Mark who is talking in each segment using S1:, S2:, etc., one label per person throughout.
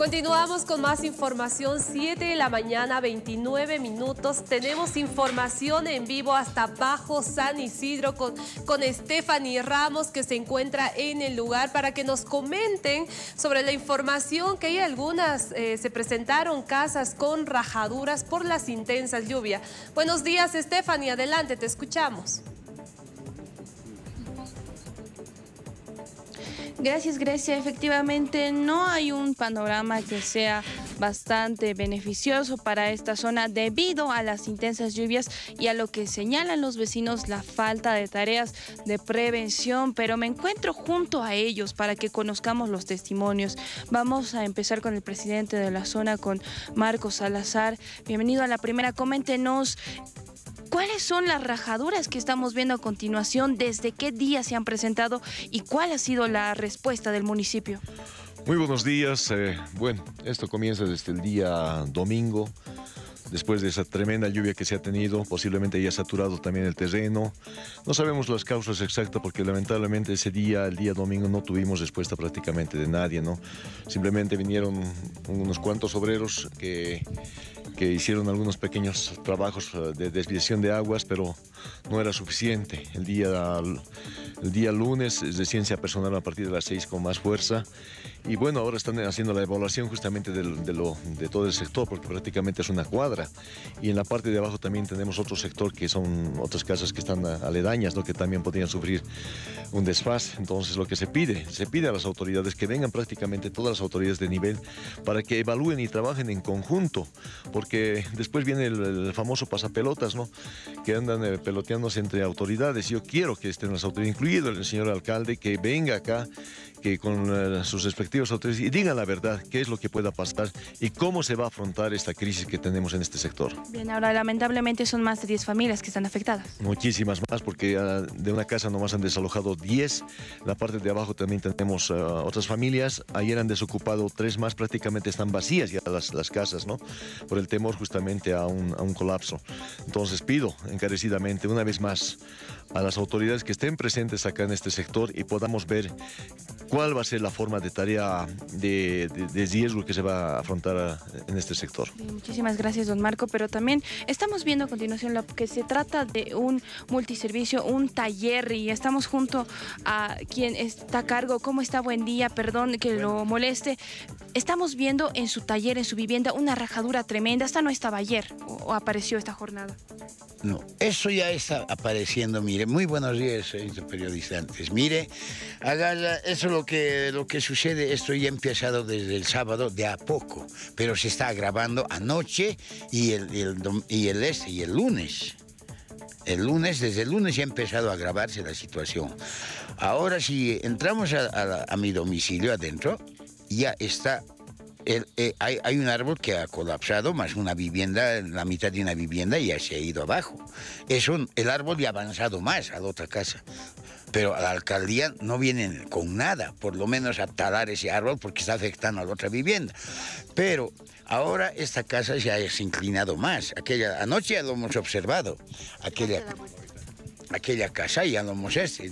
S1: Continuamos con más información, 7 de la mañana, 29 minutos. Tenemos información en vivo hasta Bajo San Isidro con, con Stephanie Ramos que se encuentra en el lugar para que nos comenten sobre la información que hay algunas, eh, se presentaron casas con rajaduras por las intensas lluvias. Buenos días Stephanie, adelante, te escuchamos.
S2: Gracias Grecia, efectivamente no hay un panorama que sea bastante beneficioso para esta zona debido a las intensas lluvias y a lo que señalan los vecinos la falta de tareas de prevención, pero me encuentro junto a ellos para que conozcamos los testimonios. Vamos a empezar con el presidente de la zona, con Marcos Salazar. Bienvenido a la primera, coméntenos ¿Cuáles son las rajaduras que estamos viendo a continuación? ¿Desde qué día se han presentado y cuál ha sido la respuesta del municipio?
S3: Muy buenos días. Eh, bueno, esto comienza desde el día domingo, después de esa tremenda lluvia que se ha tenido, posiblemente haya saturado también el terreno. No sabemos las causas exactas porque lamentablemente ese día, el día domingo, no tuvimos respuesta prácticamente de nadie, ¿no? Simplemente vinieron unos cuantos obreros que que hicieron algunos pequeños trabajos eh, de desviación de aguas, pero no era suficiente. El día, el día lunes recién se personal a partir de las 6 con más fuerza y bueno, ahora están haciendo la evaluación justamente de, lo, de todo el sector, porque prácticamente es una cuadra. Y en la parte de abajo también tenemos otro sector que son otras casas que están aledañas, ¿no? que también podrían sufrir un desfase. Entonces lo que se pide, se pide a las autoridades que vengan prácticamente todas las autoridades de nivel para que evalúen y trabajen en conjunto, porque después viene el, famoso pasapelotas, ¿no? que andan eh, peloteándose entre autoridades. Yo quiero que estén las autoridades, incluido el señor alcalde, que venga acá que con eh, sus respectivos autoridades y digan la verdad, qué es lo que pueda pasar y cómo se va a afrontar esta crisis que tenemos en este sector.
S2: Bien, ahora lamentablemente son más de 10 familias que están afectadas.
S3: Muchísimas más, porque ah, de una casa nomás han desalojado 10, la parte de abajo también tenemos ah, otras familias, ayer han desocupado tres más, prácticamente están vacías ya las, las casas, ¿no? Por el temor justamente a un, a un colapso. Entonces pido encarecidamente, una vez más, a las autoridades que estén presentes acá en este sector y podamos ver cuál va a ser la forma de tarea de, riesgo que se va a afrontar en este sector.
S2: muchísimas gracias, don Marco, pero también estamos viendo a continuación lo que se trata de un multiservicio, un taller, y estamos junto a quien está a cargo. ¿Cómo está? Buen día, perdón que lo moleste. Estamos viendo en su taller, en su vivienda, una rajadura tremenda. Esta no estaba ayer o, apareció esta jornada.
S4: No, eso ya está apareciendo, mire. Muy buenos días, periodistas. Mire, eso es lo que, lo que sucede. Esto ya ha empezado desde el sábado de a poco, pero se está agravando anoche y el, y el, este y el lunes. El lunes, desde el lunes ya ha empezado a agravarse la situación. Ahora, si entramos a mi domicilio adentro, ya está eh, hay, un árbol que ha colapsado, más una vivienda, la mitad de una vivienda ya se ha ido abajo. El árbol ya ha avanzado más a la otra casa. Pero a la alcaldía no vienen con nada, por lo menos a talar ese árbol porque está afectando a la otra vivienda. Pero ahora esta casa se ha inclinado más. Aquella, anoche ya lo hemos observado. Aquella, aquella casa ya lo hemos hecho,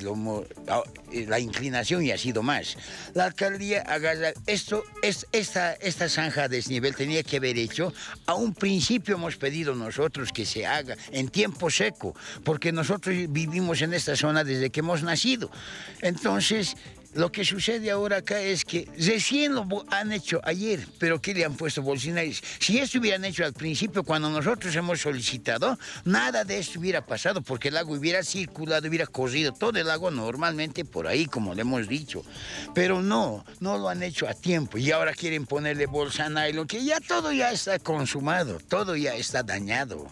S4: ah, la inclinación ya ha sido más. La alcaldía haga esto, es, esta, esta zanja de desnivel tenía que haber hecho, a un principio hemos pedido nosotros que se haga en tiempo seco, porque nosotros vivimos en esta zona desde que hemos nacido. Entonces, lo que sucede ahora acá es que recién lo han hecho ayer, pero ¿qué le han puesto bolsinares? Si esto hubieran hecho al principio, cuando nosotros hemos solicitado, nada de esto hubiera pasado, porque el agua hubiera circulado, hubiera corrido todo el agua normalmente por ahí, como le hemos dicho. Pero no, no lo han hecho a tiempo y ahora quieren ponerle bolsa nylon, que ya todo ya está consumado, todo ya está dañado.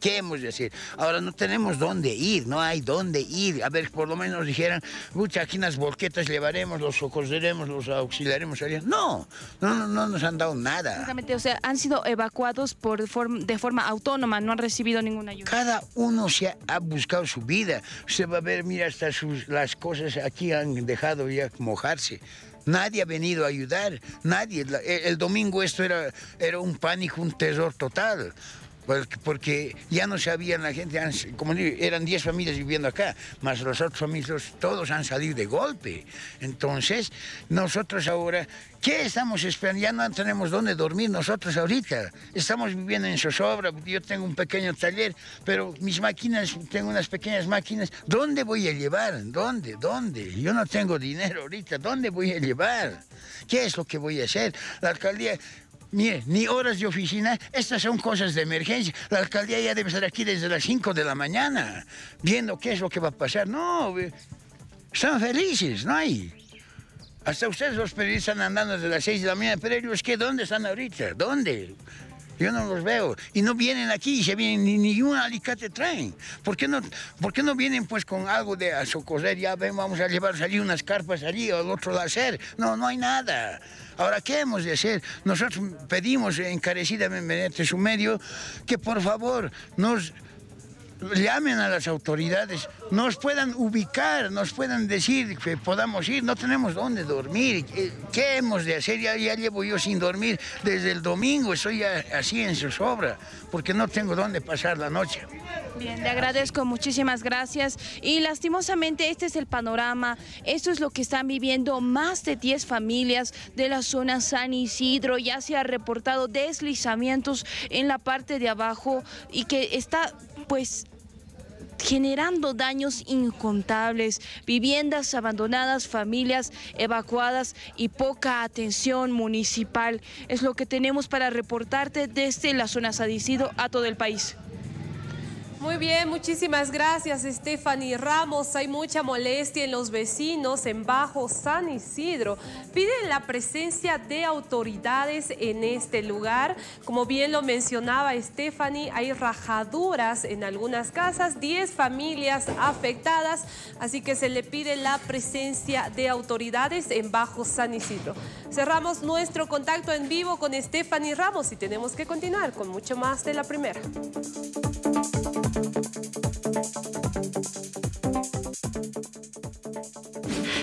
S4: ¿Qué hemos de hacer? Ahora no tenemos dónde ir, no hay dónde ir. A ver, por lo menos dijeran, mucha aquí unas volquetas llevaremos, los socorreremos, los auxiliaremos. No, no, no, no nos han dado nada.
S2: Exactamente, o sea, han sido evacuados por de forma autónoma, no han recibido ninguna ayuda.
S4: Cada uno se ha, buscado su vida. Usted va a ver, mira, hasta sus, las cosas aquí han dejado ya mojarse. Nadie ha venido a ayudar, nadie. El, el domingo esto era, era un pánico, un terror total porque, ya no sabían la gente, como digo, eran 10 familias viviendo acá, más los otros familias, todos han salido de golpe. Entonces, nosotros ahora, ¿qué estamos esperando? Ya no tenemos dónde dormir nosotros ahorita. Estamos viviendo en zozobra, yo tengo un pequeño taller, pero mis máquinas, tengo unas pequeñas máquinas, ¿dónde voy a llevar? ¿Dónde? ¿Dónde? Yo no tengo dinero ahorita, ¿dónde voy a llevar? ¿Qué es lo que voy a hacer? La alcaldía Mire, ni horas de oficina, estas son cosas de emergencia. La alcaldía ya debe estar aquí desde las 5 de la mañana, viendo qué es lo que va a pasar. No, están felices, no hay. Hasta ustedes los periodistas están andando desde las 6 de la mañana, pero ellos, ¿qué? ¿Dónde están ahorita? ¿Dónde? Yo no los veo. Y no vienen aquí, se vienen, ni, ni un alicate traen. ¿Por qué, no, ¿Por qué no vienen pues con algo de socorrer? Ya ven, vamos a llevar allí unas carpas allí o al otro lado hacer. No, no hay nada. Ahora, ¿qué hemos de hacer? Nosotros pedimos encarecidamente mediante su medio que por favor nos llamen a las autoridades, nos puedan ubicar, nos puedan decir que podamos ir, no tenemos dónde dormir, ¿qué hemos de hacer? Ya, ya llevo yo sin dormir desde el domingo, estoy así en su sobra, porque no tengo dónde pasar la noche.
S2: Bien, le agradezco, muchísimas gracias. Y lastimosamente este es el panorama, esto es lo que están viviendo más de 10 familias de la zona San Isidro, ya se ha reportado deslizamientos en la parte de abajo y que está pues generando daños incontables, viviendas abandonadas, familias evacuadas y poca atención municipal. Es lo que tenemos para reportarte desde la zona Sadicido a todo el país.
S1: Muy bien, muchísimas gracias Stephanie Ramos. Hay mucha molestia en los vecinos en Bajo San Isidro. Piden la presencia de autoridades en este lugar. Como bien lo mencionaba Stephanie, hay rajaduras en algunas casas, 10 familias afectadas, así que se le pide la presencia de autoridades en Bajo San Isidro. Cerramos nuestro contacto en vivo con Stephanie Ramos y tenemos que continuar con mucho más de la primera. Música